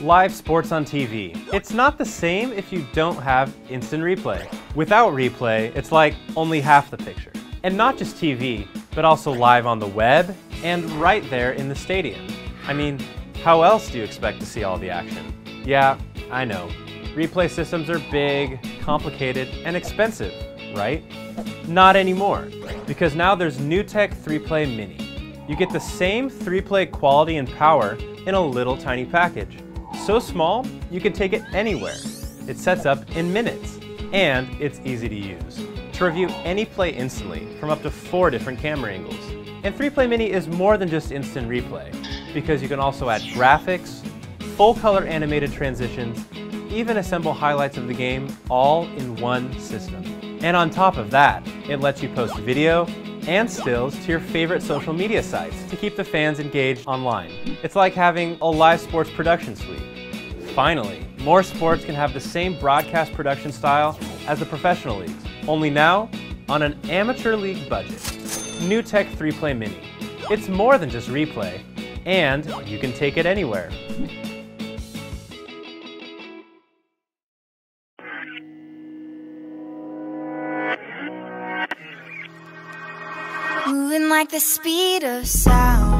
live sports on TV. It's not the same if you don't have instant replay. Without replay, it's like only half the picture. And not just TV, but also live on the web and right there in the stadium. I mean, how else do you expect to see all the action? Yeah, I know. Replay systems are big, complicated, and expensive, right? Not anymore, because now there's NewTek 3Play Mini. You get the same 3Play quality and power in a little tiny package. So small, you can take it anywhere. It sets up in minutes, and it's easy to use. To review any play instantly from up to four different camera angles. And 3Play Mini is more than just instant replay, because you can also add graphics, full color animated transitions, even assemble highlights of the game all in one system. And on top of that, it lets you post video and stills to your favorite social media sites to keep the fans engaged online. It's like having a live sports production suite. Finally, more sports can have the same broadcast production style as the professional leagues, only now on an amateur league budget. NewTek 3Play Mini. It's more than just replay, and you can take it anywhere. Moving like the speed of sound